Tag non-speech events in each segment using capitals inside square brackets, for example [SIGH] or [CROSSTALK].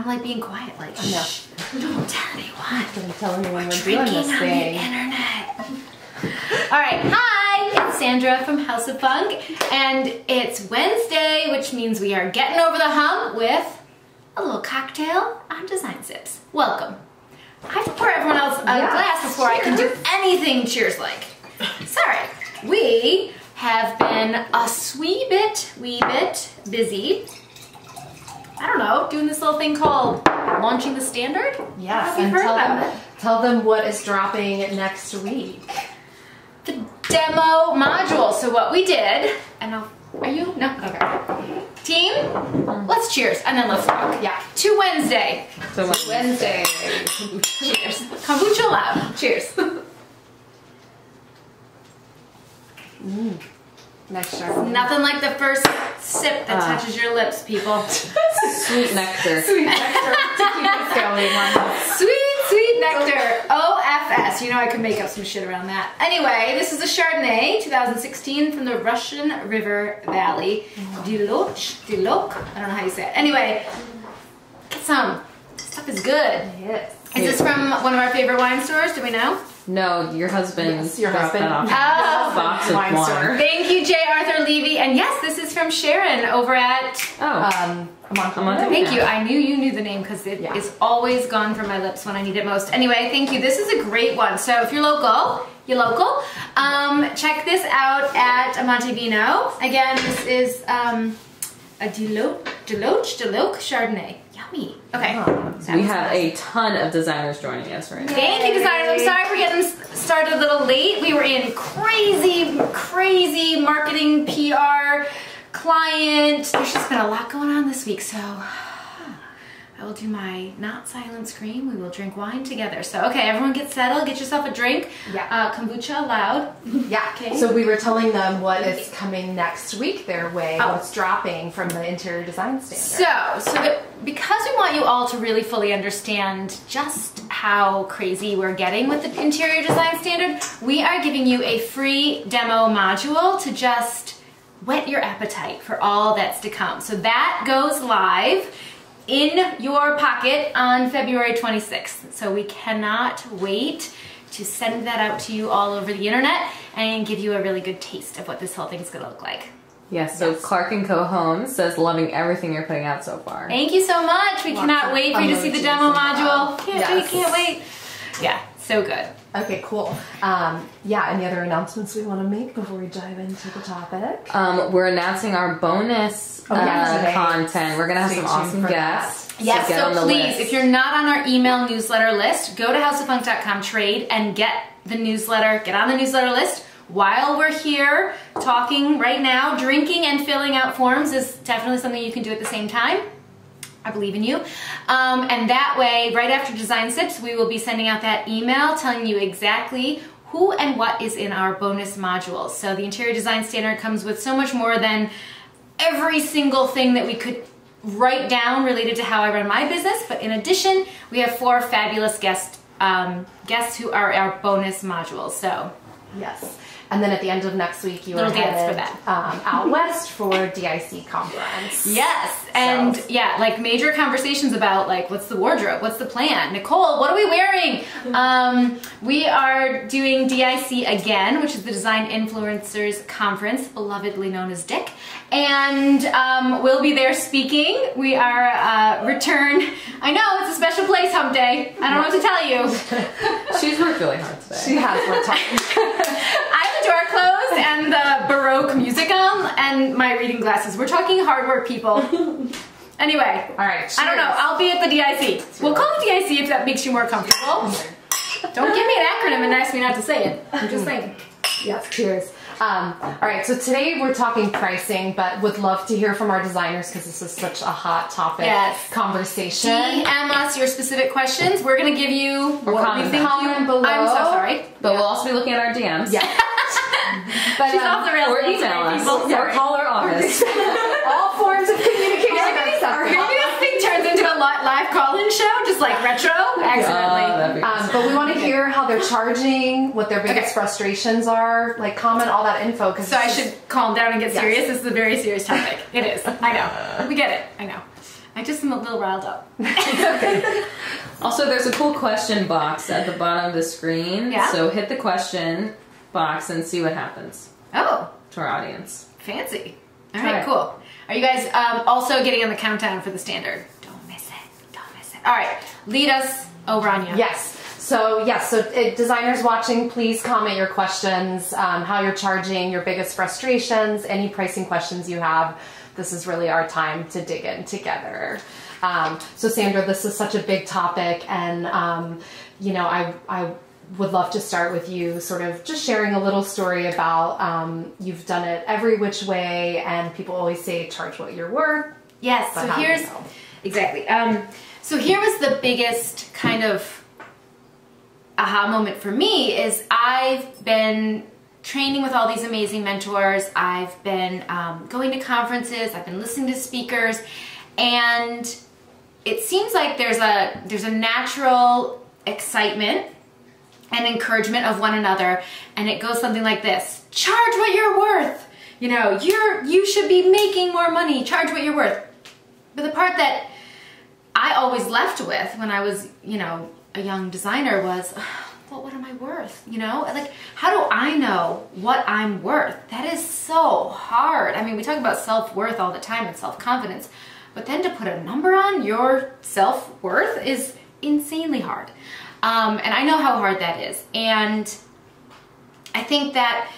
I'm like being quiet, like, shh, don't tell anyone. I'm telling you when we're doing Drinking this on thing. the internet. All right, hi, it's Sandra from House of Funk, and it's Wednesday, which means we are getting over the hump with a little cocktail on Design Sips. Welcome. I have to pour everyone else a Yeah, glass before I can do anything cheers like. Sorry, we have been a wee bit, wee bit busy. I don't know, doing this little thing called launching the standard. Yes, Have you and heard tell them, tell them what is dropping next week. the demo module. So what we did, and I'll, are you? No? Okay. Team, let's cheers and then let's talk. Yeah. To Wednesday. To Wednesday. Cheers. Kombucha loud. Cheers. Next show. Nothing like the first sip that Ah. touches your lips, people. [LAUGHS] Sweet nectar. [LAUGHS] Sweet nectar to keep [LAUGHS] going. Sweet, sweet nectar. OFS. You know I could make up some shit around that. Anyway, this is a Chardonnay 2016 from the Russian River Valley. Diloch. Diloch. I don't know how you say it. Anyway, get some. This stuff is good. Yes. Is this from one of our favorite wine stores? Do we know? No, your husband. Yes, your husband. That off. Oh. box of Wine wine. store. Thank you, J. Arthur Levy. And yes, this is from Sharon over at. Oh, Um, I'm on. I'm on Thank Yeah. you. I knew you knew the name because it is Yeah. always gone from my lips when I need it most. Anyway, thank you. This is a great one. So if you're local, you're local. Um, check this out at Montevino. Again, this is um, a Deloach, Deloach, Deloach Chardonnay. Yummy. Okay. Oh. we have a ton of designers joining us right now. Thank you, designers. I'm sorry for getting started a little late. We were in crazy, crazy marketing, PR, client. There's just been a lot going on this week, so I will do my not silent scream. We will drink wine together. So, okay, everyone get settled. Get yourself a drink. Yeah. Uh, kombucha allowed. Yeah. [LAUGHS] Okay. So we were telling them what is coming next week their way, Oh. what's dropping from the interior design standard. So, so that because we want you all to really fully understand just how crazy we're getting with the interior design standard, we are giving you a free demo module to just whet your appetite for all that's to come. So that goes live in your pocket on February 26th. So we cannot wait to send that out to you all over the internet and give you a really good taste of what this whole thing's gonna look like. Yes, so Yes. Clark and Co Homes says loving everything you're putting out so far. Thank you so much. We Lots cannot wait for you to see the demo module. Can't Yes. wait, can't wait. Yeah, so good. Okay, cool. Um, yeah, any other announcements we want to make before we dive into the topic? Um, we're announcing our bonus Oh, yeah, uh, today. content. We're gonna have Stay some awesome for guests. Yes, get so on the please, list. if you're not on our email newsletter list, go to houseoffunk.com trade and get the newsletter, get on the newsletter list. While we're here talking right now, drinking and filling out forms is definitely something you can do at the same time. I believe in you. Um, and that way, right after Design Sips, we will be sending out that email telling you exactly who and what is in our bonus modules. So the interior design standard comes with so much more than every single thing that we could write down related to how I run my business. But in addition, we have four fabulous guest um, guests who are our bonus modules. So Yes. And then at the end of next week, you Little are headed um, out [LAUGHS] west for DIC conference. Yes, and yeah, like major conversations about like what's the wardrobe, what's the plan, Nicole, what are we wearing? Um, we are doing DIC again, which is the Design Influencers Conference, belovedly known as Dick, and um, we'll be there speaking. We are uh, return. I know it's a special place, Hump Day. I don't know what to tell you. [LAUGHS] She's worked really hard today. She has worked hard. [LAUGHS] I have the door closed and the Baroque music on, and my reading glasses. We're talking hard work, people. [LAUGHS] Anyway, All right. I don't know. I'll be at the DIC. We'll call it DIC if that makes you more comfortable. Don't give me an acronym and ask me not to say it. I'm just saying. Yes, cheers. Um, all right, so today we're talking pricing, but would love to hear from our designers because this is such a hot topic Yes. conversation. DM us your specific questions. We're gonna give you what we think Comment you. below. I'm so sorry. But we'll also be looking at our DMs. Yeah. [LAUGHS] but She's um, off the rails. Or email us. people. Or call our office. [LAUGHS] all forms of communication are acceptable. this thing turns into a li- live call-in show, just like retro, accidentally. Oh, Um, but we want to hear how they're charging, what their biggest Okay. frustrations are. Like comment all that info because So I should calm down and get Yes. serious. This is a very serious topic. [LAUGHS] It is. I know. We get it. I know. I just am a little riled up. [LAUGHS] Also, there's a cool question box at the bottom of the screen. Yeah. So hit the question box and see what happens Oh, to our audience. fancy. All Try right, it. cool. Are you guys um, also getting on the countdown for the standard? Don't miss it. Don't miss it. All right, lead us, O'Brania. Yes. So yes, so uh, designers watching, please comment your questions, um, how you're charging, your biggest frustrations, any pricing questions you have. This is really our time to dig in together. Um, so Sandra, this is such a big topic, and um, you know, I I would love to start with you, sort of just sharing a little story about um, you've done it every which way, and people always say charge what you're worth. Yes. So do you here's know? exactly. So here was the biggest kind of aha moment for me is I've been training with all these amazing mentors. I've been um, going to conferences. I've been listening to speakers, and it seems like there's a there's a natural excitement and encouragement of one another. And it goes something like this. Charge what you're worth. You know you're you should be making more money. Charge what you're worth. But the part that i always left with when i was you know a young designer was well what am i worth? You know? Like how do i know what i'm worth? That is so hard. I mean we talk about self-worth all the time and self-confidence but then to put a number on your self-worth is insanely hard. Um, and i know how hard that is. And i think that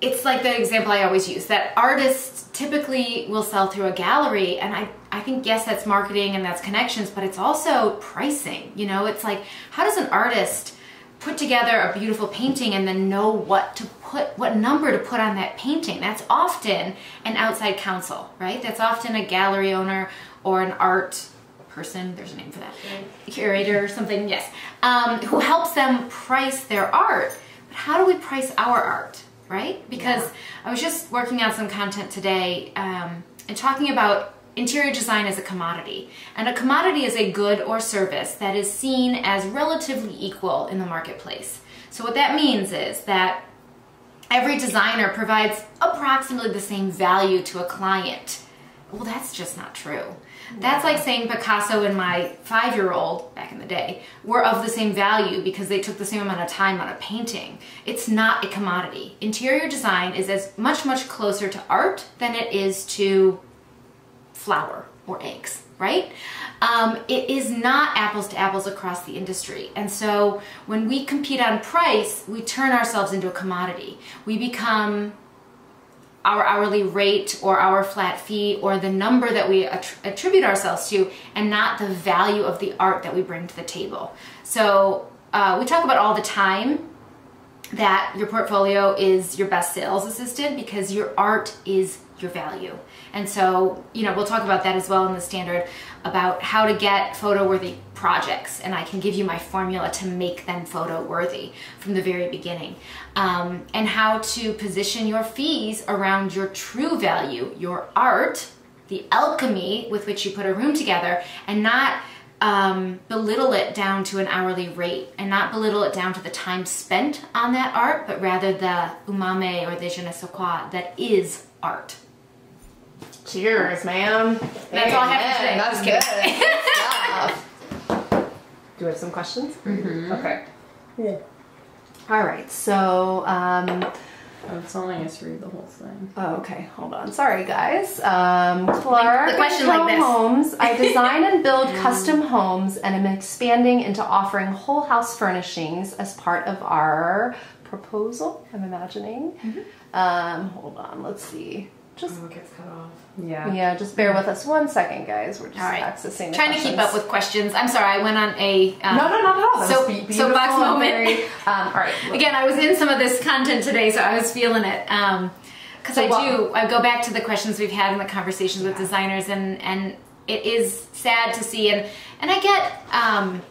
it's like the example I always use that artists typically will sell through a gallery and I, I think yes that's marketing and that's connections but it's also pricing you know? It's like how does an artist put together a beautiful painting and then know what to put what number to put on that painting? That's often an outside counsel right? That's often a gallery owner or an art person there's a name for that curator or something yes um, who helps them price their art. But how do we price our art right? Because i was just working on some content today um, and talking about interior design is a commodity and a commodity is a good or service that is seen as relatively equal in the marketplace so what that means is that every designer provides approximately the same value to a client well that's just not true that's like saying Picasso and my five year old back in the day were of the same value because they took the same amount of time on a painting. It's not a commodity. Interior design is as much, much closer to art than it is to flour or eggs, right? Um, it is not apples to apples across the industry. And so when we compete on price, we turn ourselves into a commodity. We become our hourly rate or our flat fee or the number that we attr- attribute ourselves to and not the value of the art that we bring to the table. So uh, we talk about all the time that your portfolio is your best sales assistant because your art is your value. And so, you know, we'll talk about that as well in the standard about how to get photo worthy projects. And I can give you my formula to make them photo worthy from the very beginning. Um, and how to position your fees around your true value, your art, the alchemy with which you put a room together, and not um, belittle it down to an hourly rate and not belittle it down to the time spent on that art, but rather the umami or the je ne sais quoi that is art. Cheers, ma'am. That's all I have to say. That's good. [LAUGHS] Good. Do we have some questions? Mm-hmm. Okay. Yeah. All right. So, um, Oh, it's only us to read the whole thing. oh, okay. Hold on. Sorry, guys. Um, Clark the question like this. Homes. I [LAUGHS] design and build custom homes, and I'm expanding into offering whole house furnishings as part of our proposal. I'm imagining. Mm-hmm. Um, hold on. Let's see. Just Oh, it gets cut off. Yeah. yeah, just bear with us one second, guys. We're just All right. accessing the Trying to keep up with questions. I'm sorry, I went on a um, No, no, not at all. That So- was be- beautiful soapbox moment. very- [LAUGHS] um, all right. Again, I was in some of this content today, so I was feeling it. Um, because So I what- do, I go back to the questions we've had in the conversations with designers, and and it is sad to see, and and I get, um,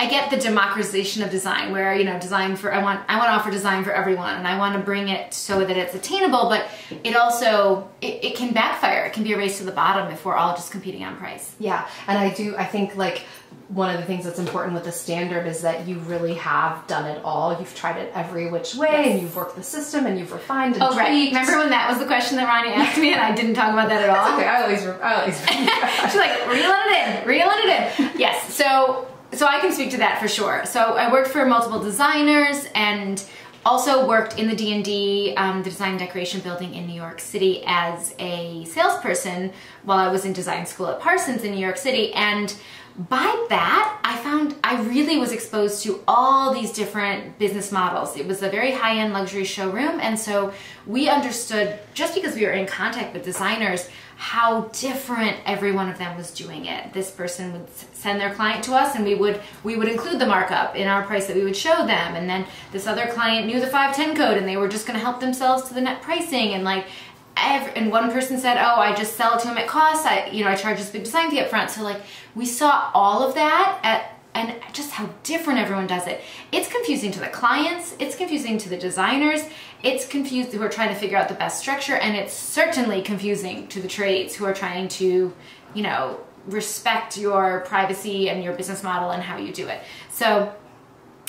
I get the democratization of design where, you know, design for, I want, I want to offer design for everyone and I want to bring it so that it's attainable, but it also, it, it can backfire. It can be a race to the bottom if we're all just competing on price. Yeah, and I do. I think like one of the things that's important with the standard is that you really have done it all. You've tried it every which way, Yes. and you've worked the system, and you've refined and Oh, right. Remember when that was the question that Ronnie asked me and I didn't talk about that at all? Okay, I always, I always. [LAUGHS] She's like, reeling it in, reeling it in. Yes, so so I can speak to that for sure. So I worked for multiple designers and also worked in the D&D, um, the Design and Decoration Building in New York City as a salesperson while I was in design school at Parsons in New York City. And by that, I found I really was exposed to all these different business models. It was a very high-end luxury showroom, and so we understood just because we were in contact with designers how different every one of them was doing it. This person would send their client to us, and we would we would include the markup in our price that we would show them, and then this other client knew the 510 code, and they were just going to help themselves to the net pricing, and like every, and one person said, "Oh, I just sell it to them at cost. I, you know, I charge this big design fee up front." So like we saw all of that at and just how different everyone does it. It's confusing to the clients. It's confusing to the designers. It's confused who are trying to figure out the best structure, and it's certainly confusing to the trades who are trying to, you know, respect your privacy and your business model and how you do it. So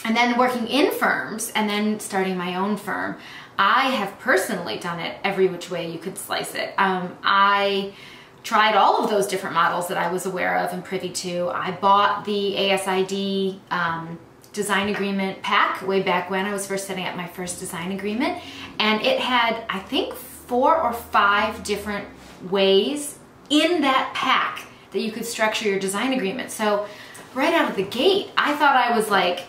and then working in firms and then starting my own firm i have personally done it every which way you could slice it um, i tried all of those different models that i was aware of and privy to. I bought the asid um, design agreement pack way back when i was first setting up my first design agreement. And it had i think four or five different ways in that pack that you could structure your design agreement. So right out of the gate, I thought I was like,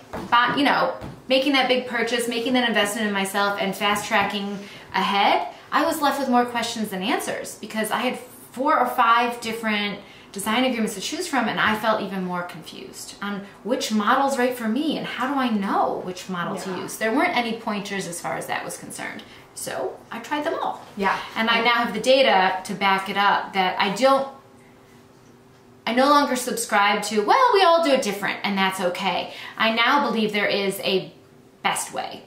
you know, making that big purchase, making that investment in myself, and fast tracking ahead. I was left with more questions than answers because I had four or five different design agreements to choose from, and I felt even more confused on which model's right for me and how do I know which model to use. There weren't any pointers as far as that was concerned. So I tried them all. Yeah. And I now have the data to back it up that I don't I no longer subscribe to, well, we all do it different and that's okay. I now believe there is a best way.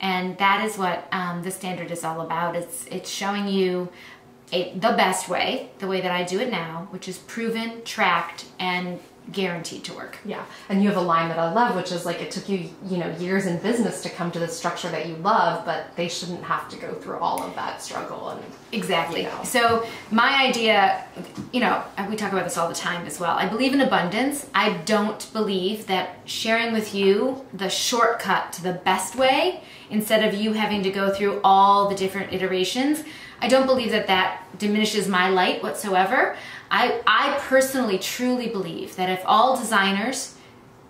And that is what um, the standard is all about. It's, it's showing you a, the best way, the way that I do it now, which is proven, tracked, and guaranteed to work. Yeah, and you have a line that I love, which is like it took you, you know, years in business to come to the structure that you love, but they shouldn't have to go through all of that struggle. And Exactly. You know. So my idea, you know, we talk about this all the time as well. I believe in abundance. I don't believe that sharing with you the shortcut to the best way instead of you having to go through all the different iterations. I don't believe that that diminishes my light whatsoever. I I personally truly believe that if all designers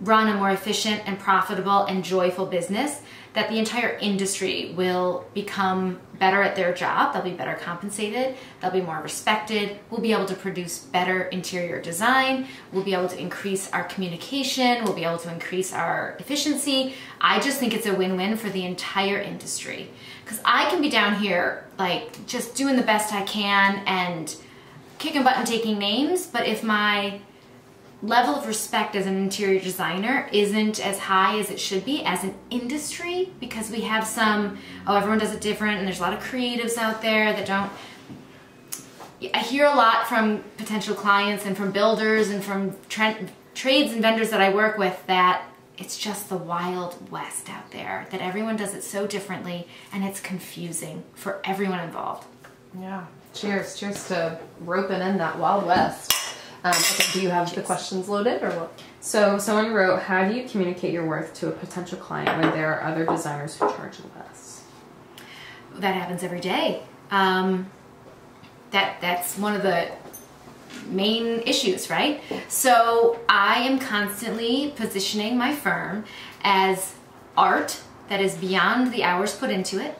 run a more efficient and profitable and joyful business, that the entire industry will become better at their job. They'll be better compensated. They'll be more respected. We'll be able to produce better interior design. We'll be able to increase our communication. We'll be able to increase our efficiency. I just think it's a win win for the entire industry. Because I can be down here, like, just doing the best I can and kicking butt and taking names, but if my level of respect as an interior designer isn't as high as it should be as an industry because we have some oh everyone does it different and there's a lot of creatives out there that don't I hear a lot from potential clients and from builders and from tra- trades and vendors that I work with that it's just the wild west out there that everyone does it so differently and it's confusing for everyone involved. yeah, cheers, cheers to roping in that wild west. Um, okay, do you have the questions loaded or what? So someone wrote, "How do you communicate your worth to a potential client when there are other designers who charge less?" that happens every day. Um, that that's one of the main issues, right? So I am constantly positioning my firm as art that is beyond the hours put into it.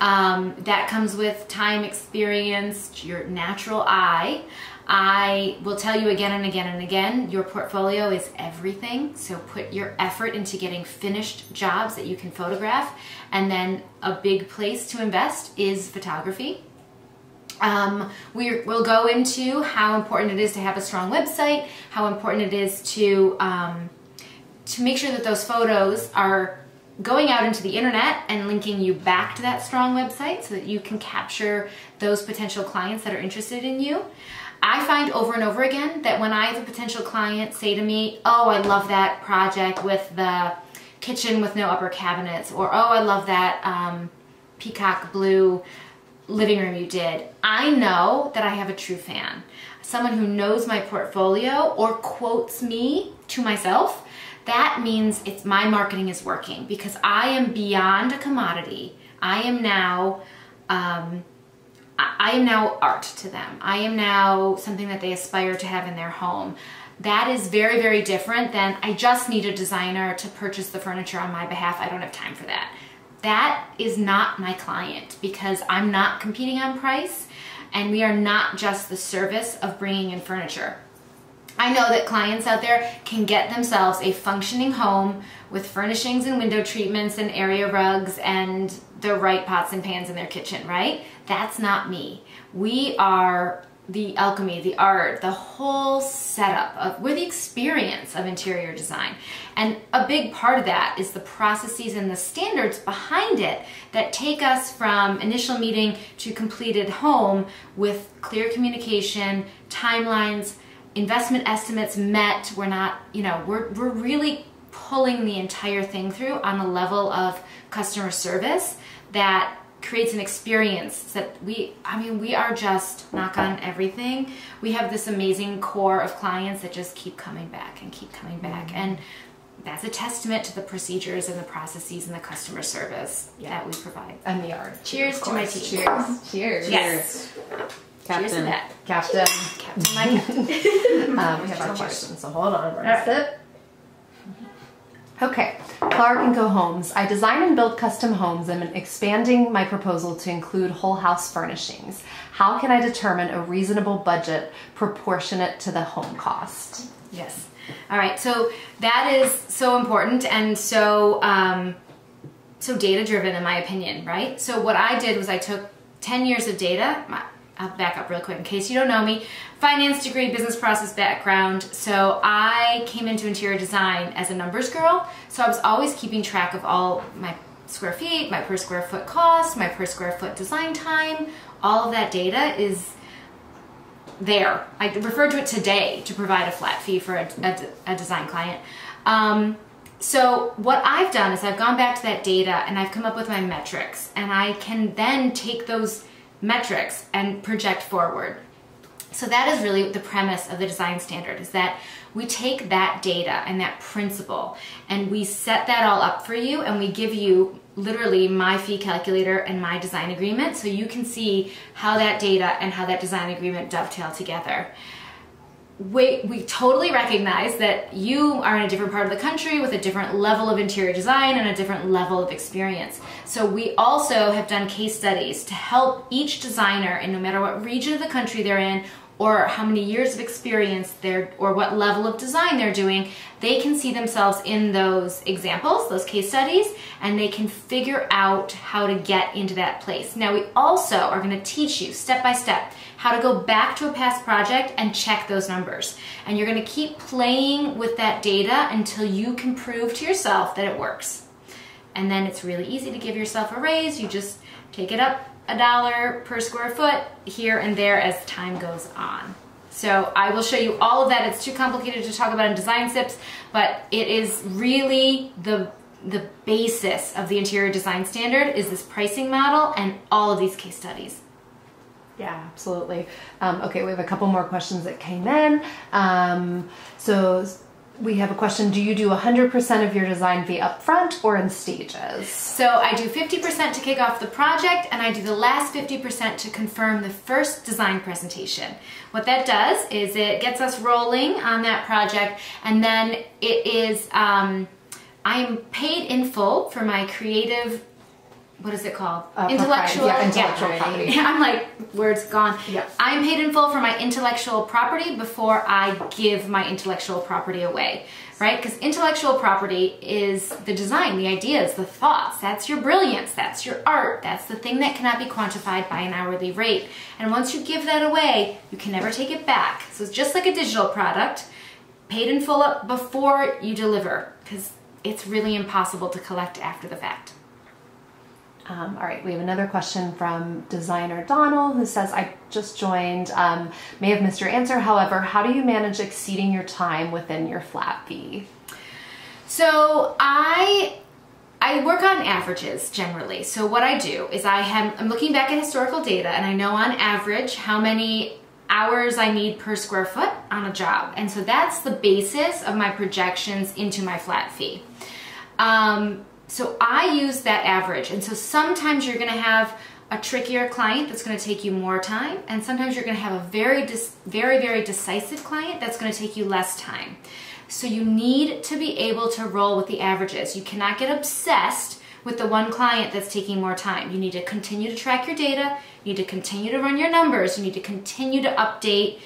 Um, that comes with time, experience, your natural eye. I will tell you again and again and again your portfolio is everything. So put your effort into getting finished jobs that you can photograph. And then a big place to invest is photography. Um, we will go into how important it is to have a strong website, how important it is to um, to make sure that those photos are going out into the internet and linking you back to that strong website so that you can capture those potential clients that are interested in you. I find over and over again that when I have a potential client say to me, oh, I love that project with the kitchen with no upper cabinets, or oh, I love that um, peacock blue living room you did, I know that I have a true fan. Someone who knows my portfolio or quotes me to myself, that means it's my marketing is working because I am beyond a commodity. I am now um, I am now art to them. I am now something that they aspire to have in their home. That is very, very different than I just need a designer to purchase the furniture on my behalf. I don't have time for that. That is not my client because I'm not competing on price and we are not just the service of bringing in furniture. I know that clients out there can get themselves a functioning home with furnishings and window treatments and area rugs and the right pots and pans in their kitchen, right? That's not me. We are the alchemy, the art, the whole setup of, we're the experience of interior design. And a big part of that is the processes and the standards behind it that take us from initial meeting to completed home with clear communication, timelines, investment estimates met. We're not, you know, we're, we're really pulling the entire thing through on a level of customer service that creates an experience that we i mean we are just knock on everything we have this amazing core of clients that just keep coming back and keep coming back mm-hmm. and that's a testament to the procedures and the processes and the customer service yeah. that we provide and the art cheers to my team cheers cheers yes Captain. Cheers to that. Captain. Captain, my captain. um, we have our questions, so hold on. Right. Okay, Clark and Co Homes. I design and build custom homes and am expanding my proposal to include whole house furnishings. How can I determine a reasonable budget proportionate to the home cost? Yes. All right. So that is so important and so um, so data driven in my opinion, right? So what I did was I took 10 years of data. I'll back up real quick in case you don't know me. Finance degree, business process background. So I came into interior design as a numbers girl. So I was always keeping track of all my square feet, my per square foot cost, my per square foot design time. All of that data is there. I refer to it today to provide a flat fee for a, a, a design client. Um, so what I've done is I've gone back to that data and I've come up with my metrics and I can then take those metrics and project forward. So that is really the premise of the design standard is that we take that data and that principle and we set that all up for you and we give you literally my fee calculator and my design agreement so you can see how that data and how that design agreement dovetail together we, we totally recognize that you are in a different part of the country with a different level of interior design and a different level of experience. So we also have done case studies to help each designer, and no matter what region of the country they're in or how many years of experience they're or what level of design they're doing, they can see themselves in those examples, those case studies, and they can figure out how to get into that place. Now we also are going to teach you step by step how to go back to a past project and check those numbers. And you're going to keep playing with that data until you can prove to yourself that it works. And then it's really easy to give yourself a raise. You just take it up a dollar per square foot here and there as time goes on. So I will show you all of that. It's too complicated to talk about in design sips, but it is really the the basis of the interior design standard is this pricing model and all of these case studies. Yeah, absolutely. Um, okay, we have a couple more questions that came in. Um, so we have a question do you do 100% of your design fee up front or in stages so i do 50% to kick off the project and i do the last 50% to confirm the first design presentation what that does is it gets us rolling on that project and then it is um, i am paid in full for my creative what is it called? Uh, intellectual, yeah, intellectual yeah. property. [LAUGHS] I'm like, words gone. Yeah. I'm paid in full for my intellectual property before I give my intellectual property away, right? Because intellectual property is the design, the ideas, the thoughts. That's your brilliance. That's your art. That's the thing that cannot be quantified by an hourly rate. And once you give that away, you can never take it back. So it's just like a digital product paid in full up before you deliver because it's really impossible to collect after the fact. Um, all right, we have another question from designer Donald who says, I just joined, um, may have missed your answer. However, how do you manage exceeding your time within your flat fee? So I I work on averages generally. So what I do is I have I'm looking back at historical data and I know on average how many hours I need per square foot on a job. And so that's the basis of my projections into my flat fee. Um, so I use that average. And so sometimes you're going to have a trickier client that's going to take you more time, and sometimes you're going to have a very, very, very decisive client that's going to take you less time. So you need to be able to roll with the averages. You cannot get obsessed with the one client that's taking more time. You need to continue to track your data, you need to continue to run your numbers, you need to continue to update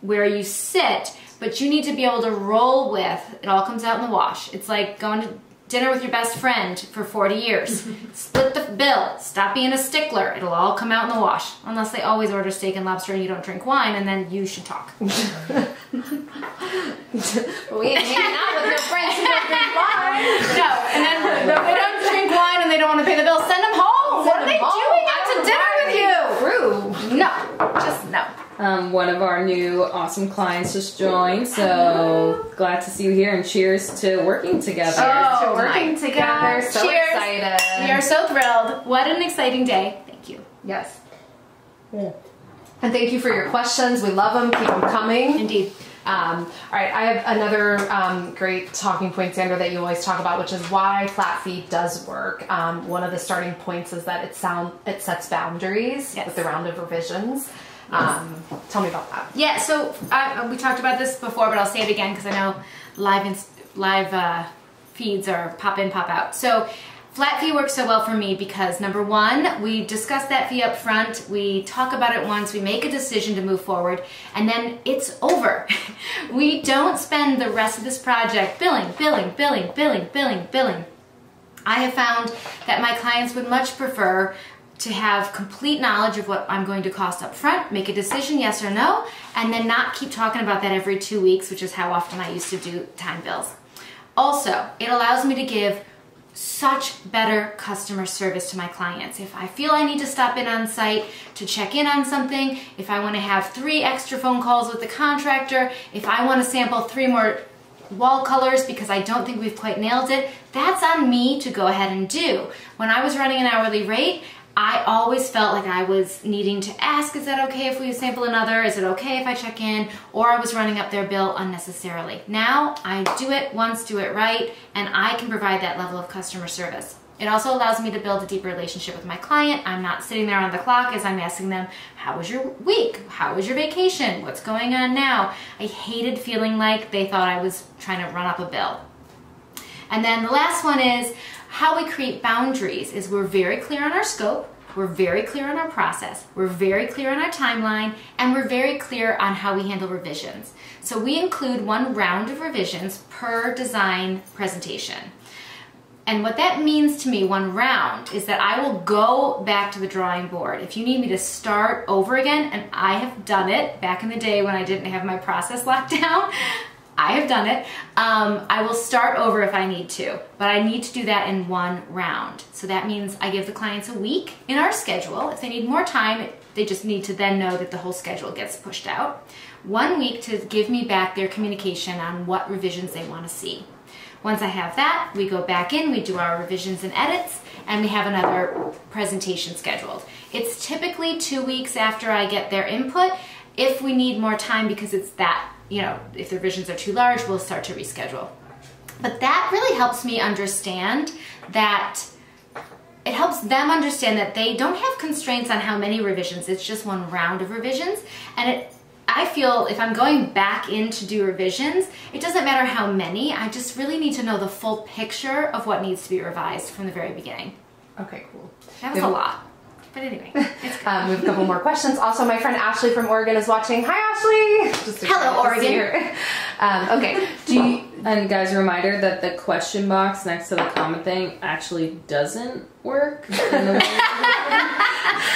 where you sit, but you need to be able to roll with it all comes out in the wash. It's like going to dinner with your best friend for 40 years. [LAUGHS] Split the bill. Stop being a stickler. It'll all come out in the wash. Unless they always order steak and lobster and you don't drink wine, and then you should talk. [LAUGHS] we ain't hanging out with your friends who don't drink wine. No, and then if they don't drink wine and they don't want to pay the bill, send them home. Send what are they home. doing out to dinner with you? Rude. No, just no. Um, one of our new awesome clients just joined, so glad to see you here and cheers to working together. Oh, to working together. God. So cheers. excited. We are so thrilled. What an exciting day. Thank you. Yes. Yeah. And thank you for your questions. We love them. Keep them coming. Indeed. Um, all right, I have another um, great talking point, Sandra, that you always talk about, which is why flat fee does work. Um, one of the starting points is that it sound it sets boundaries yes. with the round of revisions. Um, tell me about that. Yeah, so uh, we talked about this before, but I'll say it again because I know live in, live uh, feeds are pop in, pop out. So flat fee works so well for me because number one, we discuss that fee up front, we talk about it once, we make a decision to move forward, and then it's over. [LAUGHS] we don't spend the rest of this project billing, billing, billing, billing, billing, billing. I have found that my clients would much prefer to have complete knowledge of what I'm going to cost up front, make a decision yes or no, and then not keep talking about that every two weeks, which is how often I used to do time bills. Also, it allows me to give such better customer service to my clients. If I feel I need to stop in on site to check in on something, if I want to have three extra phone calls with the contractor, if I want to sample three more wall colors because I don't think we've quite nailed it, that's on me to go ahead and do. When I was running an hourly rate, I always felt like I was needing to ask, is that okay if we sample another? Is it okay if I check in? Or I was running up their bill unnecessarily. Now I do it once, do it right, and I can provide that level of customer service. It also allows me to build a deeper relationship with my client. I'm not sitting there on the clock as I'm asking them, how was your week? How was your vacation? What's going on now? I hated feeling like they thought I was trying to run up a bill. And then the last one is, how we create boundaries is we're very clear on our scope, we're very clear on our process, we're very clear on our timeline, and we're very clear on how we handle revisions. So we include one round of revisions per design presentation. And what that means to me, one round, is that I will go back to the drawing board. If you need me to start over again, and I have done it back in the day when I didn't have my process [LAUGHS] locked down, I have done it. Um, I will start over if I need to, but I need to do that in one round. So that means I give the clients a week in our schedule. If they need more time, they just need to then know that the whole schedule gets pushed out. One week to give me back their communication on what revisions they want to see. Once I have that, we go back in, we do our revisions and edits, and we have another presentation scheduled. It's typically two weeks after I get their input. If we need more time because it's that you know, if their revisions are too large, we'll start to reschedule. But that really helps me understand that it helps them understand that they don't have constraints on how many revisions, it's just one round of revisions. And it, I feel if I'm going back in to do revisions, it doesn't matter how many, I just really need to know the full picture of what needs to be revised from the very beginning. Okay, cool. That was a lot. But anyway, [LAUGHS] um, we have a couple more questions. Also, my friend Ashley from Oregon is watching. Hi, Ashley. Just Hello, Oregon. Um, okay. Do you, and guys, a reminder that the question box next to the comment thing actually doesn't work. [LAUGHS]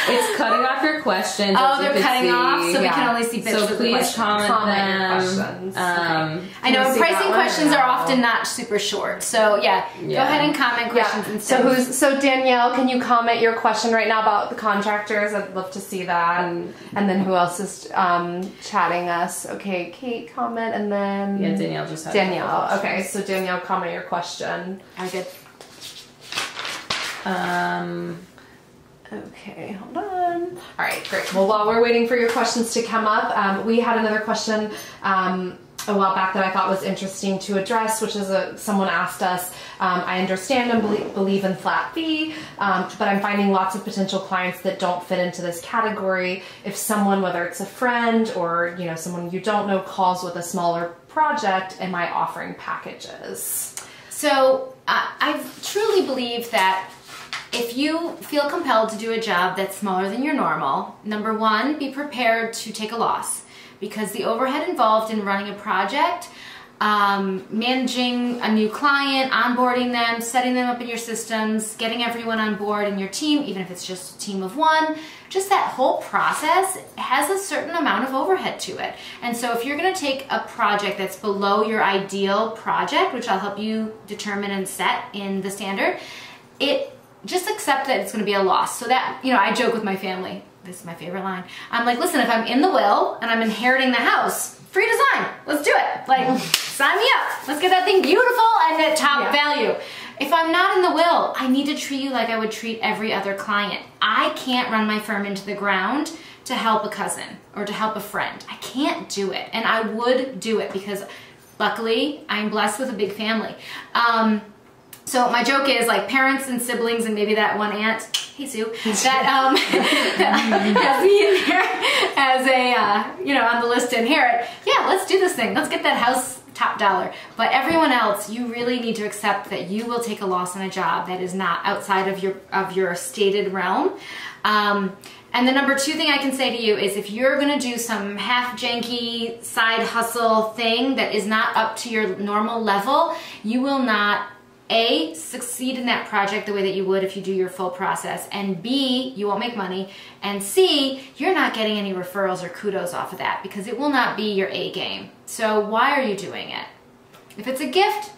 it's cutting off your questions. Oh, they're cutting see. off, so we can only see bits So of the please comment, Comment them. questions. Um, I know Can we see that pricing questions are often not super short, so yeah, go ahead and comment questions Yeah. instead. So who's so Danielle? Can you comment your question right now about the contractors? I'd love to see that. And, and then who else is um, chatting us? Okay, Kate comment, and then yeah, Danielle just had Danielle. questions. Okay, so Danielle, comment your question. Are good. Um, Okay, hold on. All right, great. Well, while we're waiting for your questions to come up, um, we had another question um, a while back that I thought was interesting to address, which is a, someone asked us. Um, I understand and believe, believe in flat fee, um, but I'm finding lots of potential clients that don't fit into this category. If someone, whether it's a friend or you know someone you don't know, calls with a smaller project, am I offering packages? So uh, I truly believe that if you feel compelled to do a job that's smaller than your normal, number one, be prepared to take a loss because the overhead involved in running a project, um, managing a new client, onboarding them, setting them up in your systems, getting everyone on board in your team, even if it's just a team of one, just that whole process has a certain amount of overhead to it. And so if you're going to take a project that's below your ideal project, which I'll help you determine and set in the standard, it just accept that it's going to be a loss. So that, you know, I joke with my family. This is my favorite line. I'm like, listen, if I'm in the will and I'm inheriting the house, free design. Let's do it. Like, [LAUGHS] sign me up. Let's get that thing beautiful and at top Yeah. value. If I'm not in the will, I need to treat you like I would treat every other client. I can't run my firm into the ground to help a cousin or to help a friend. I can't do it. And I would do it because luckily I'm blessed with a big family. Um, so my joke is like parents and siblings and maybe that one aunt, hey Sue, that um [LAUGHS] has me in there as a uh, you know on the list to inherit. Yeah, let's do this thing. Let's get that house top dollar. But everyone else, you really need to accept that you will take a loss on a job that is not outside of your of your stated realm. Um, and the number two thing I can say to you is if you're gonna do some half janky side hustle thing that is not up to your normal level, you will not a, succeed in that project the way that you would if you do your full process, and B, you won't make money, and C, you're not getting any referrals or kudos off of that because it will not be your A game. So why are you doing it? If it's a gift,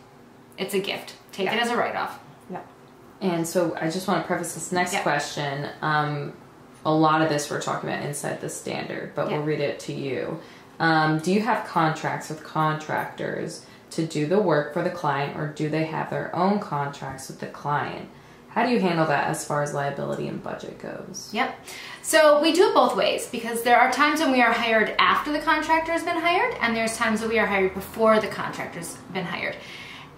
it's a gift. Take it as a write-off. Yeah. And so I just want to preface this next Yeah. question. Um, a lot of this we're talking about inside the standard, but Yeah. we'll read it to you. Um, do you have contracts with contractors to do the work for the client, or do they have their own contracts with the client? How do you handle that as far as liability and budget goes? Yep. So we do it both ways because there are times when we are hired after the contractor has been hired, and there's times that we are hired before the contractor's been hired.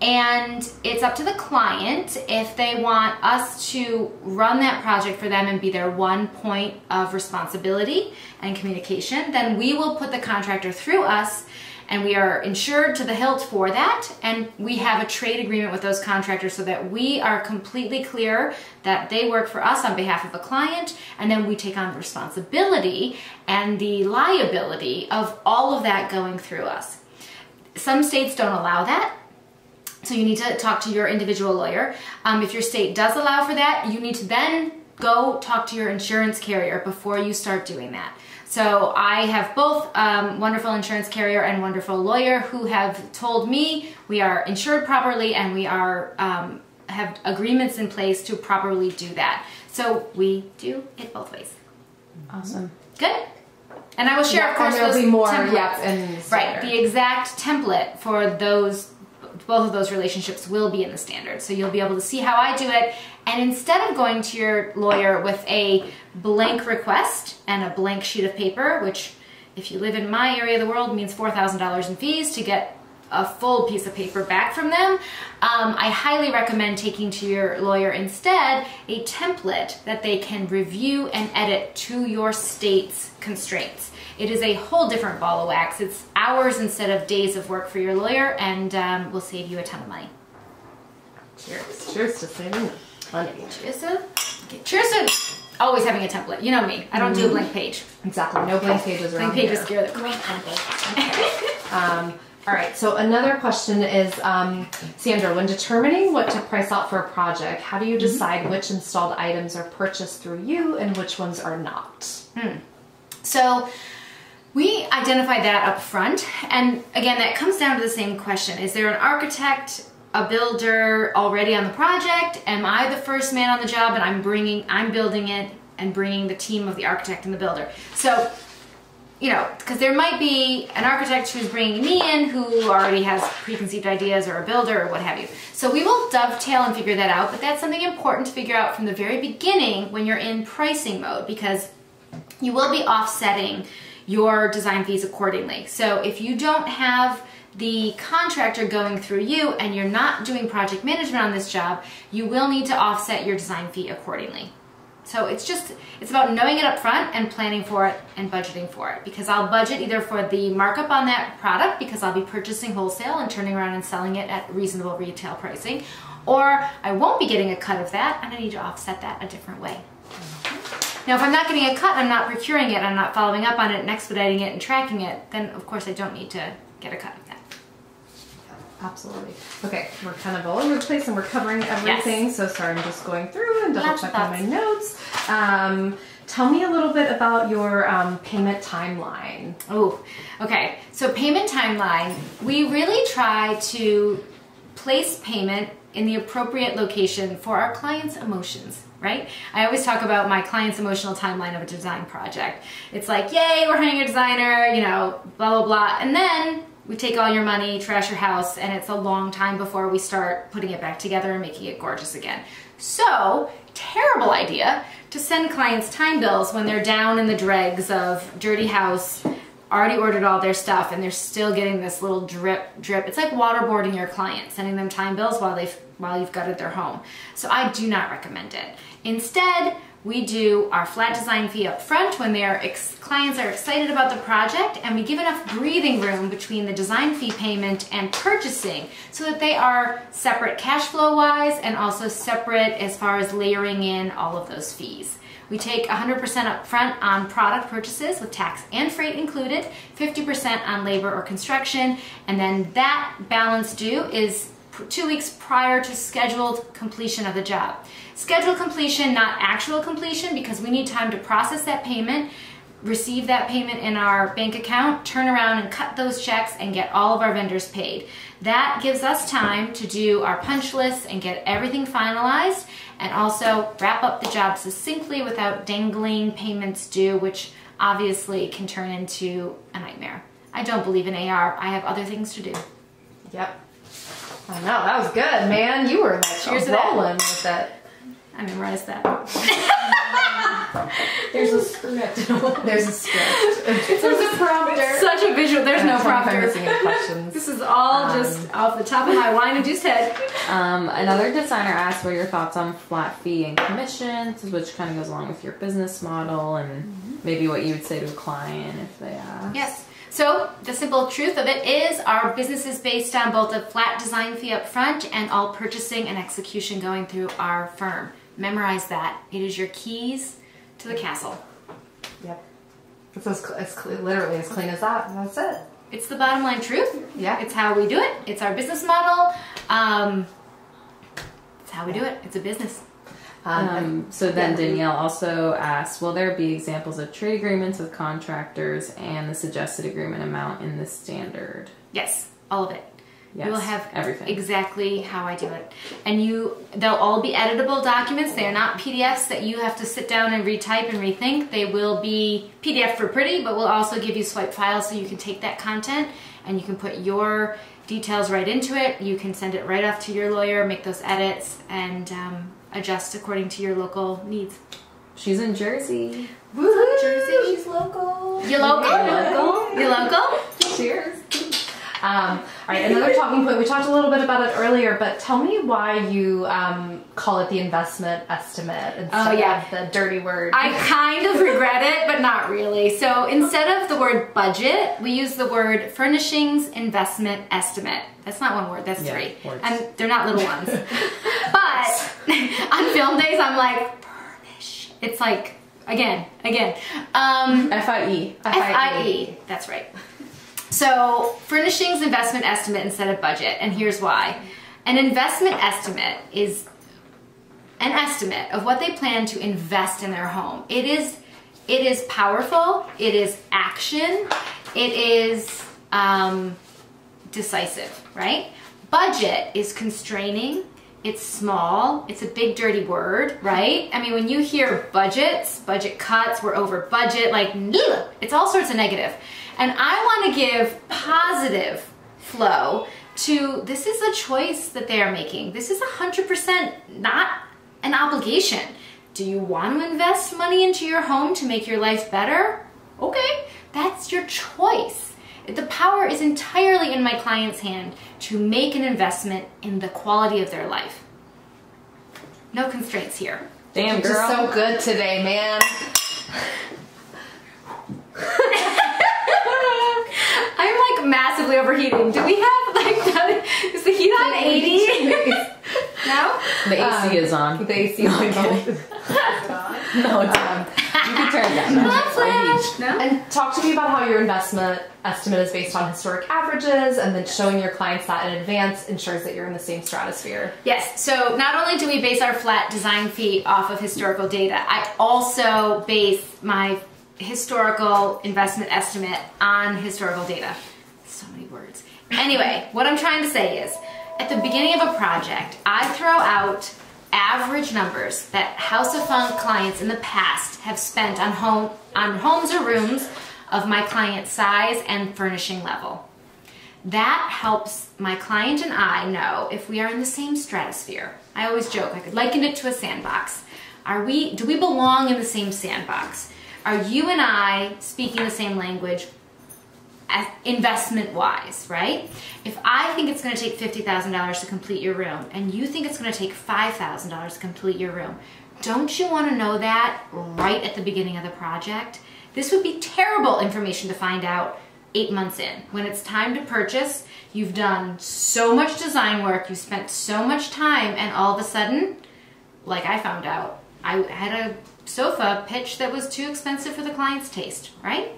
And it's up to the client if they want us to run that project for them and be their one point of responsibility and communication, then we will put the contractor through us and we are insured to the hilt for that. And we have a trade agreement with those contractors so that we are completely clear that they work for us on behalf of a client. And then we take on the responsibility and the liability of all of that going through us. Some states don't allow that. So you need to talk to your individual lawyer. Um, if your state does allow for that you need to then go talk to your insurance carrier before you start doing that so I have both um, wonderful insurance carrier and wonderful lawyer who have told me we are insured properly and we are um, have agreements in place to properly do that. So we do it both ways. Awesome. Good. And I will share, Yeah, of course, there'll those be more, templates. yep, the right. The exact template for those, both of those relationships will be in the standard. So you'll be able to see how I do it. And instead of going to your lawyer with a blank request and a blank sheet of paper, which if you live in my area of the world means $4,000 in fees to get a full piece of paper back from them, um, I highly recommend taking to your lawyer instead a template that they can review and edit to your state's constraints. It is a whole different ball of wax. It's hours instead of days of work for your lawyer and um, will save you a ton of money. Cheers. Cheers to saving money. Cheers to, okay, cheers to always having a template. You know me. I don't do a blank page. Exactly. No blank pages around Blank pages here. scare the crap out of me. [LAUGHS] Um, All right, so another question is, um, Sandra, when determining what to price out for a project, how do you decide which installed items are purchased through you and which ones are not? So we identify that up front. And again, that comes down to the same question. Is there an architect, a builder already on the project? Am I the first man on the job and I'm bringing, I'm building it and bringing the team of the architect and the builder? So, you know, because there might be an architect who's bringing me in who already has preconceived ideas or a builder or what have you. So we will dovetail and figure that out, but that's something important to figure out from the very beginning when you're in pricing mode because you will be offsetting your design fees accordingly. So if you don't have the contractor going through you and you're not doing project management on this job, you will need to offset your design fee accordingly. So it's just, it's about knowing it up front and planning for it and budgeting for it because I'll budget either for the markup on that product because I'll be purchasing wholesale and turning around and selling it at reasonable retail pricing, or I won't be getting a cut of that and I need to offset that a different way. Now, if I'm not getting a cut, I'm not procuring it, I'm not following up on it and expediting it and tracking it, then of course I don't need to get a cut of that. Absolutely. Okay, we're kind of all over the place and we're covering everything. So sorry, I'm just going through and double checking my notes. Um, tell me a little bit about your um, payment timeline. Oh, okay. So payment timeline, we really try to place payment in the appropriate location for our clients' emotions, right? I always talk about my client's emotional timeline of a design project. It's like, yay, we're hiring a designer, you know, blah, blah, blah. And then we take all your money, trash your house, and it's a long time before we start putting it back together and making it gorgeous again. So, terrible idea to send clients time bills when they're down in the dregs of dirty house, already ordered all their stuff, and they're still getting this little drip, drip. It's like waterboarding your client, sending them time bills while they've while you've gutted their home. So I do not recommend it. Instead, we do our flat design fee up front when their clients are excited about the project and we give enough breathing room between the design fee payment and purchasing so that they are separate cash flow wise and also separate as far as layering in all of those fees. We take 100% upfront on product purchases with tax and freight included, 50% on labor or construction, and then that balance due is two weeks prior to scheduled completion of the job. Scheduled completion, not actual completion, because we need time to process that payment, receive that payment in our bank account, turn around and cut those checks and get all of our vendors paid. That gives us time to do our punch list and get everything finalized and also wrap up the job succinctly without dangling payments due, which obviously can turn into a nightmare. I don't believe in AR. I have other things to do. Yep. I know that was good, man. You were like Cheers rolling with it. I memorized that. [LAUGHS] There's a script. [LAUGHS] There's a script. [LAUGHS] There's a prompter. Such a visual. There's no I'm trying to prompter. This is all Um, just off the top of my wine induced head. Um, another designer asked what are your thoughts on flat fee and commissions, which kind of goes along with your business model and maybe what you would say to a client if they ask. Yes. So the simple truth of it is our business is based on both a flat design fee up front and all purchasing and execution going through our firm. Memorize that. It is your keys to the castle. Yep. It's as cl- it's literally as clean as that. That's it. It's the bottom line truth. Yeah. It's how we do it. It's our business model. Um, it's how we do it. It's a business. Um, Um, so then Yeah. Danielle also asked, will there be examples of trade agreements with contractors and the suggested agreement amount in the standard? Yes, all of it. Yes, You will have everything. exactly how I do it, and you they'll all be editable documents. They are not PDFs that you have to sit down and retype and rethink. They will be PDF for pretty, but we'll also give you swipe files so you can take that content and you can put your details right into it. You can send it right off to your lawyer, make those edits, and um, adjust according to your local needs. She's in Jersey. Woohoo! Jersey. She's local. You local? local? You local? Cheers. Um, all right, another talking point. We talked a little bit about it earlier, but tell me why you um, call it the investment estimate instead Oh, yeah. of the dirty word. I kind of regret it, but not really. So instead of the word budget, we use the word furnishings investment estimate. That's not one word, that's Yeah, three. words. And they're not little ones. [LAUGHS] but [LAUGHS] on film days, I'm like, furnish. It's like, again, again. Um, FIE. F-I-E. That's right. So, furnishings investment estimate instead of budget, and here's why. An investment estimate is an estimate of what they plan to invest in their home. It is it is powerful, it is action, it is um, decisive, right? Budget is constraining, it's small, it's a big dirty word, right? I mean, when you hear budgets, budget cuts, we're over budget, like, it's all sorts of negative. And I want to give positive flow to this is a choice that they are making. This is 100% not an obligation. Do you want to invest money into your home to make your life better? Okay, that's your choice. The power is entirely in my client's hand to make an investment in the quality of their life. No constraints here. Damn, girl. Just so good today, man. [LAUGHS] I'm like massively overheating. Do we have like, [LAUGHS] is the heat on 80? [LAUGHS] no? the AC Um, is on. The AC is on [LAUGHS] both. No, it's on. You can turn that down. Not flash. No? And talk to me about how your investment estimate is based on historic averages and then showing your clients that in advance ensures that you're in the same stratosphere. Yes, so not only do we base our flat design fee off of historical data, I also base my historical investment estimate on historical data. So many words. Anyway, [LAUGHS] what I'm trying to say is at the beginning of a project, I throw out average numbers that House of Funk clients in the past have spent on home on homes or rooms of my client size and furnishing level. That helps my client and I know if we are in the same stratosphere. I always joke, I could liken it to a sandbox. Are we do we belong in the same sandbox? Are you and I speaking the same language investment wise, right? If I think it's going to take $50,000 to complete your room and you think it's going to take $5,000 to complete your room, don't you want to know that right at the beginning of the project? This would be terrible information to find out eight months in. When it's time to purchase, you've done so much design work, you spent so much time, and all of a sudden, like I found out, I had a sofa pitch that was too expensive for the client's taste, right?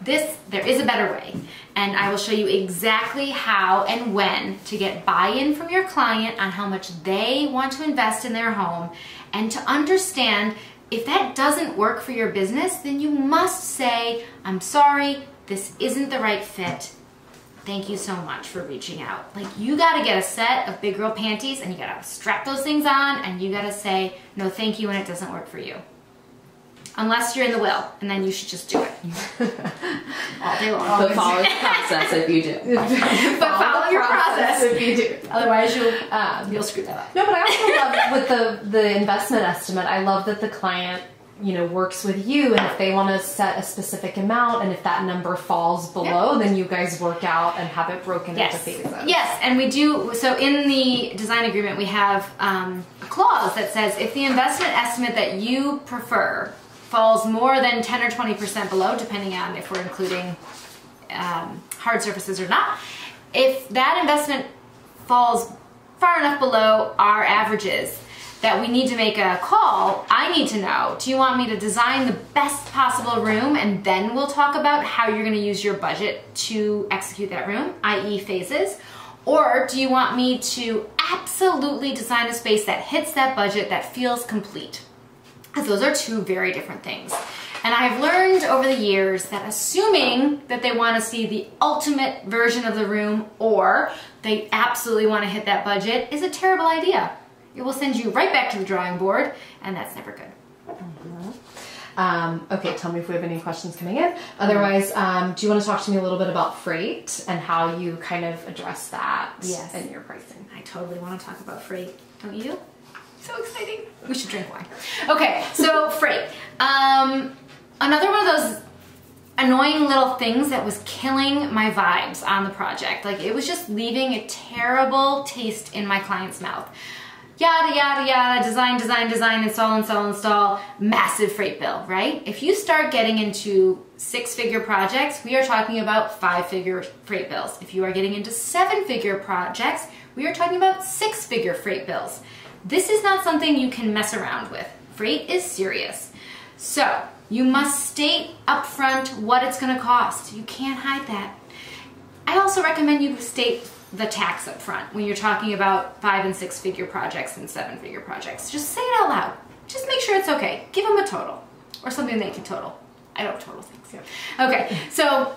This, there is a better way, and I will show you exactly how and when to get buy-in from your client on how much they want to invest in their home, and to understand if that doesn't work for your business, then you must say, I'm sorry, this isn't the right fit. Thank you so much for reaching out. Like, you gotta get a set of big girl panties and you gotta strap those things on and you gotta say, no, thank you, when it doesn't work for you. Unless you're in the will, and then you should just do it [LAUGHS] all day long. But follow the [LAUGHS] process if you do. But follow your process. if you do. Otherwise, you'll Um, you'll screw that up. No, but I also love with the the investment estimate. I love that the client, you know, works with you, and if they want to set a specific amount, and if that number falls below, then you guys work out and have it broken Yes. into phases. Yes, and we do. So in the design agreement, we have um, a clause that says if the investment estimate that you prefer falls more than 10 or 20 percent below, depending on if we're including um, hard surfaces or not, if that investment falls far enough below our averages that we need to make a call, I need to know, do you want me to design the best possible room and then we'll talk about how you're gonna use your budget to execute that room, i.e. phases? Or do you want me to absolutely design a space that hits that budget that feels complete? Because those are two very different things. And I've learned over the years that assuming that they want to see the ultimate version of the room or they absolutely want to hit that budget is a terrible idea. It will send you right back to the drawing board, and that's never good. Um, okay, tell me if we have any questions coming in. Otherwise, um, do you want to talk to me a little bit about freight and how you kind of address that Yes. in your pricing? I totally want to talk about freight, don't you? So exciting. We should drink wine. Okay, so freight. Um, another one of those annoying little things that was killing my vibes on the project. Like it was just leaving a terrible taste in my client's mouth. Yada, yada, yada, design, design, design, install, install, install, massive freight bill, right? If you start getting into six figure projects, we are talking about five figure freight bills. If you are getting into seven figure projects, we are talking about six figure freight bills. This is not something you can mess around with. Freight is serious. So, You must state upfront what it's going to cost. You can't hide that. I also recommend you state the tax up front when you're talking about five and six figure projects and seven figure projects. Just say it out loud. Just make sure it's okay. Give them a total or something they can total. I don't total things. Okay, so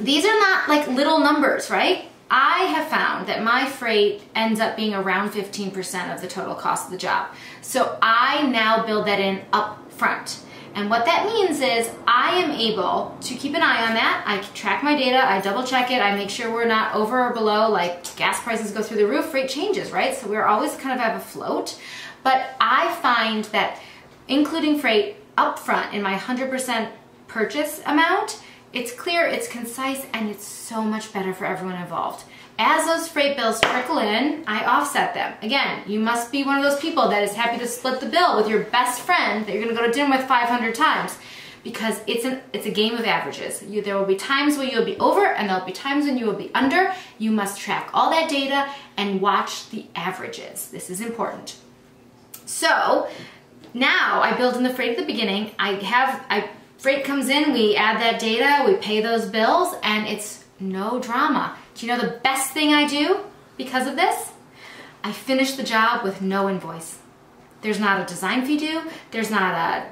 these are not like little numbers, right? I have found that my freight ends up being around 15% of the total cost of the job. So I now build that in up front. And what that means is I am able to keep an eye on that. I track my data, I double check it, I make sure we're not over or below, like gas prices go through the roof, freight changes, right? So we're always kind of have a float. But I find that including freight upfront in my 100% purchase amount, it's clear, it's concise, and it's so much better for everyone involved. As those freight bills trickle in, I offset them. Again, you must be one of those people that is happy to split the bill with your best friend that you're gonna go to dinner with 500 times because it's an it's a game of averages. You, there will be times when you'll be over and there'll be times when you will be under. You must track all that data and watch the averages. This is important. So now I build in the freight at the beginning. I have I freight comes in, we add that data, we pay those bills, and it's no drama. Do you know the best thing I do because of this? I finish the job with no invoice. There's not a design fee due, there's not a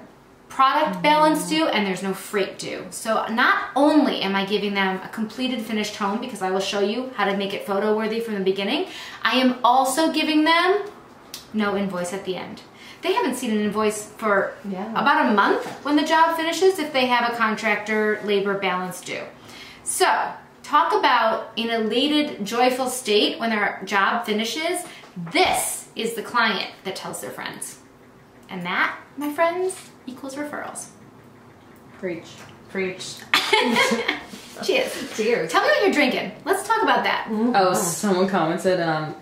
product balance mm. due, and there's no freight due. So not only am I giving them a completed finished home because I will show you how to make it photo worthy from the beginning, I am also giving them no invoice at the end. They haven't seen an invoice for Yeah. about a month when the job finishes if they have a contractor labor balance due. So, talk about an elated, joyful state when their job finishes. This is the client that tells their friends. And that, my friends, equals referrals. Preach. Preach. [LAUGHS] Cheers. Cheers. Tell me what you're drinking. Let's talk about that. Oh, someone commented, um,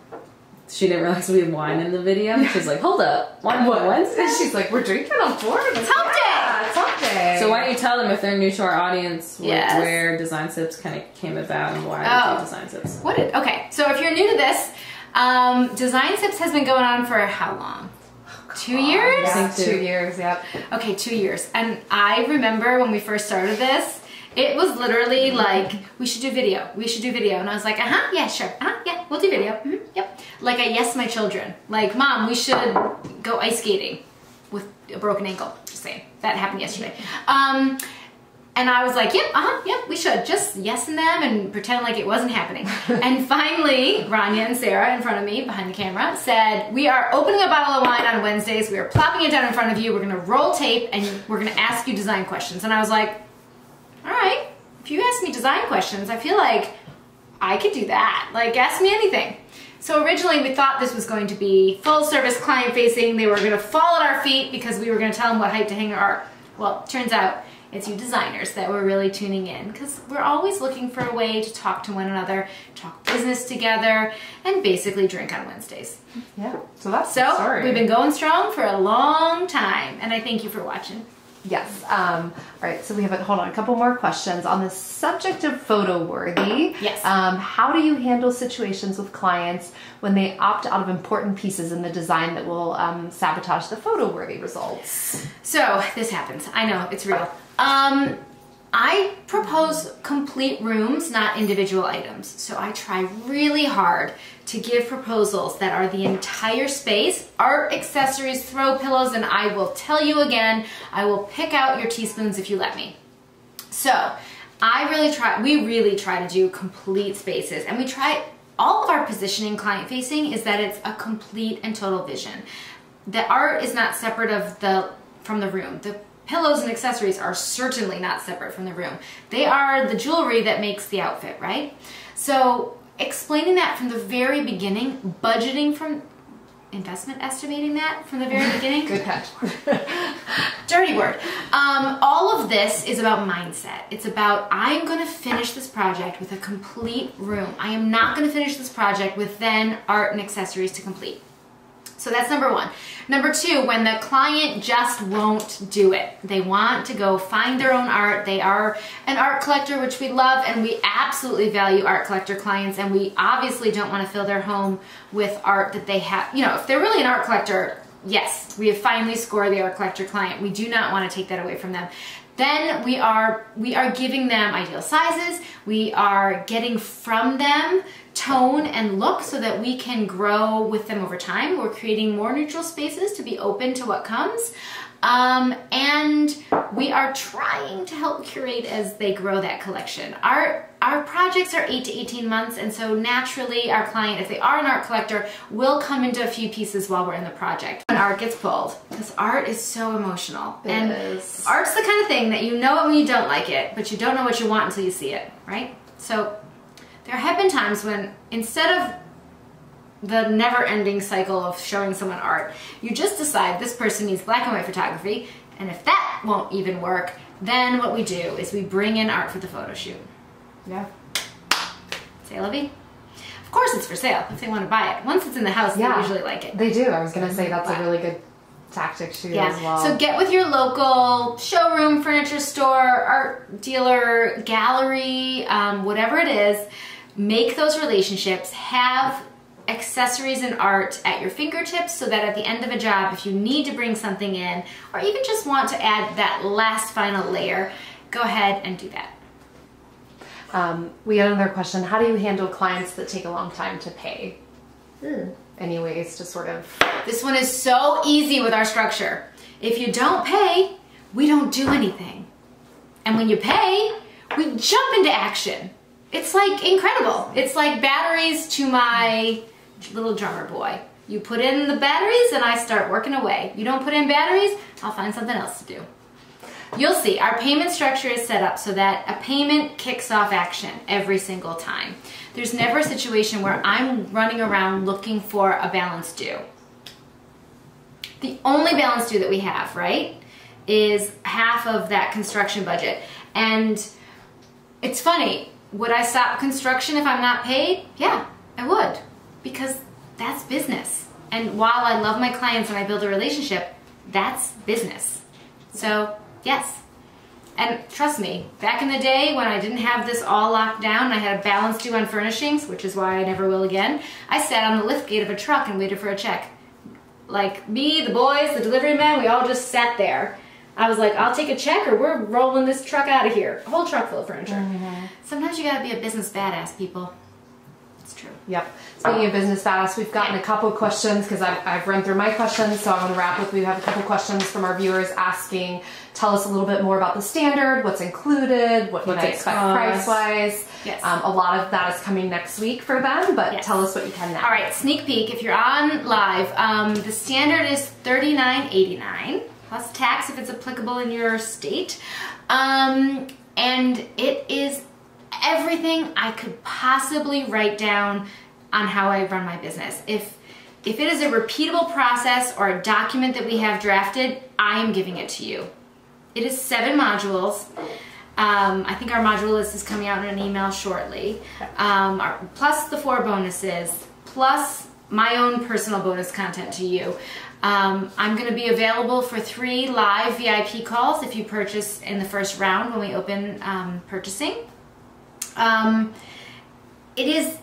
she didn't realize we had wine in the video. She's like, hold up, wine What? on Wednesday? She's like, we're drinking on board. It's hump day. Yeah, it's hump. So why don't you tell them if they're new to our audience wh- Yes. where Design Sips kind of came about and why Oh. we do Design Sips? What did, okay, so if you're new to this, um, Design Sips has been going on for how long? Two years? Yeah, think two two. years, yep. Okay, two years. And I remember when we first started this, it was literally like, we should do video. We should do video. And I was like, uh huh, yeah, sure. Uh huh, yeah, we'll do video. hmm yep. Like I yes my children. Like, mom, we should go ice skating with a broken ankle. Just saying. That happened yesterday. Um, and I was like, yep, uh-huh, yep, we should. Just yesing them and pretend like it wasn't happening. [LAUGHS] and finally, Rania and Sarah in front of me behind the camera said, we are opening a bottle of wine on Wednesdays. We are plopping it down in front of you. We're gonna roll tape and we're gonna ask you design questions. And I was like, all right, if you ask me design questions, I feel like I could do that. Like, ask me anything. So originally we thought this was going to be full service client facing. They were gonna fall at our feet because we were gonna tell them what height to hang our art. Well, turns out it's you designers that were really tuning in because we're always looking for a way to talk to one another, talk business together, and basically drink on Wednesdays. Yeah. So that's So we've been going strong for a long time, and I thank you for watching. Yes. Um, all right. So we have a, hold on a couple more questions on the subject of photo worthy. Yes. Um, how do you handle situations with clients when they opt out of important pieces in the design that will um, sabotage the photo worthy results? So this happens. I know it's real. Um, I propose complete rooms, not individual items. So I try really hard to give proposals that are the entire space, art, accessories, throw pillows, and I will tell you again, I will pick out your teaspoons if you let me. So I really try, we really try to do complete spaces and we try, all of our positioning client facing is that it's a complete and total vision. The art is not separate of the, from the room. The pillows and accessories are certainly not separate from the room. They are the jewelry that makes the outfit, right? So explaining that from the very beginning, budgeting from, investment estimating that from the very beginning. [LAUGHS] Good catch. [LAUGHS] dirty word. Um, all of this is about mindset. It's about I'm going to finish this project with a complete room. I am not going to finish this project with then art and accessories to complete. So that's number one. Number two, when the client just won't do it. They want to go find their own art. They are an art collector, which we love, and we absolutely value art collector clients. And we obviously don't want to fill their home with art that they have. You know, if they're really an art collector, yes, we have finally scored the art collector client. We do not want to take that away from them. Then we are we are giving them ideal sizes. We are getting from them tone and look so that we can grow with them over time. We're creating more neutral spaces to be open to what comes. Um, and we are trying to help curate as they grow that collection. Our, our projects are 8 to 18 months, and so naturally our client, if they are an art collector, will come into a few pieces while we're in the project. When art gets pulled, because art is so emotional. It and is. art's the kind of thing that you know it when you don't like it, but you don't know what you want until you see it, right? So there have been times when instead of the never-ending cycle of showing someone art. You just decide this person needs black and white photography, and if that won't even work, then what we do is we bring in art for the photo shoot. Yeah. Say, Livy? Of course it's for sale if they want to buy it. Once it's in the house, Yeah. they usually like it. They do. I was gonna say that's a really good tactic too Yeah. as well. So get with your local showroom, furniture store, art dealer, gallery, um, whatever it is. Make those relationships. Have accessories and art at your fingertips so that at the end of a job, if you need to bring something in or even just want to add that last final layer, go ahead and do that. Um, we had another question. How do you handle clients that take a long time to pay? Any ways to sort of This one is so easy with our structure. If you don't pay, we don't do anything. And when you pay, we jump into action. It's like incredible. It's like batteries to my little drummer boy. You put in the batteries and I start working away. You don't put in batteries, I'll find something else to do. You'll see our payment structure is set up so that a payment kicks off action every single time. There's never a situation where I'm running around looking for a balance due. The only balance due that we have, right, is half of that construction budget. And it's funny, would I stop construction if I'm not paid? Yeah, I would. Because that's business. And while I love my clients and I build a relationship, that's business. So, yes. And trust me, back in the day when I didn't have this all locked down, I had a balance due on furnishings, which is why I never will again. I sat on the lift gate of a truck and waited for a check. Like me, the boys, the delivery men, we all just sat there. I was like, I'll take a check or we're rolling this truck out of here. A whole truck full of furniture. Sometimes you gotta be a business badass, people. It's true. Yep. Speaking of business badass, we've gotten a couple of questions because I've, I've run through my questions, so I'm going to wrap with. We have a couple questions from our viewers asking, tell us a little bit more about the standard, what's included, what can I expect price wise. Yes. Um, a lot of that is coming next week for them, but Yes. tell us what you can now. All right, sneak peek. If you're on live, um, the standard is $39.89 plus tax if it's applicable in your state. Um, and it is everything I could possibly write down on how I run my business. If if it is a repeatable process or a document that we have drafted, I am giving it to you. It is seven modules. Um, I think our module list is coming out in an email shortly. Um, our, plus the four bonuses, plus my own personal bonus content to you. Um, I'm going to be available for three live VIP calls if you purchase in the first round when we open um, purchasing. Um, it is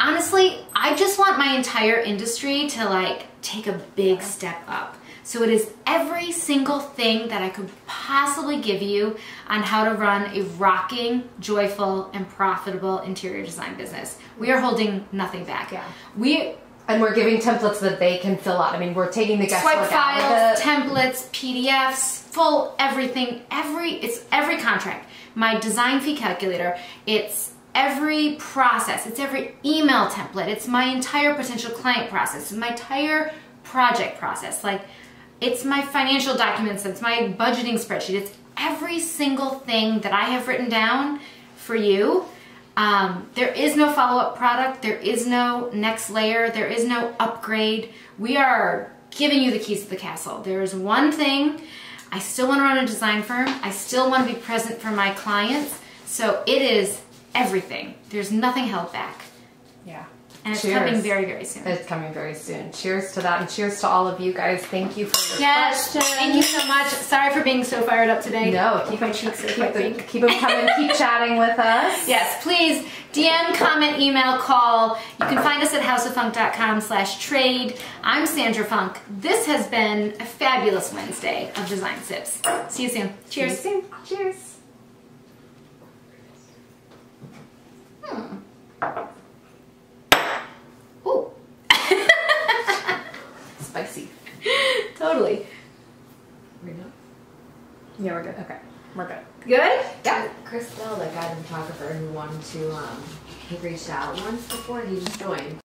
honestly, I just want my entire industry to like take a big step up. So it is every single thing that I could possibly give you on how to run a rocking, joyful, and profitable interior design business. We are holding nothing back. Yeah. We And we're giving templates that they can fill out. I mean, we're taking the guesswork swipe out files, templates, PDFs, full everything, every it's every contract. My design fee calculator, it's every process, it's every email template, it's my entire potential client process, it's my entire project process. Like it's my financial documents, it's my budgeting spreadsheet, it's every single thing that I have written down for you. Um, there is no follow-up product. There is no next layer. There is no upgrade. We are giving you the keys to the castle. There is one thing. I still want to run a design firm. I still want to be present for my clients. So it is everything. There's nothing held back. Yeah. And it's Cheers. coming very, very soon. It's coming very soon. Cheers to that, and cheers to all of you guys. Thank you for your Yes, questions. thank you so much. Sorry for being so fired up today. No, keep my cheeks keep, quite them, keep them coming. keep [LAUGHS] chatting with us. Yes, please DM, comment, email, call. You can find us at houseoffunk.com slash trade. I'm Sandra Funk. This has been a fabulous Wednesday of Design Sips. See you soon. Cheers. See you soon. Cheers. Ooh. Spicy. [LAUGHS] totally. Yeah, we're good. Okay, we're good. Good? Yeah, Chris Bell, that guy, the photographer who wanted to, um, he reached out once before he just joined.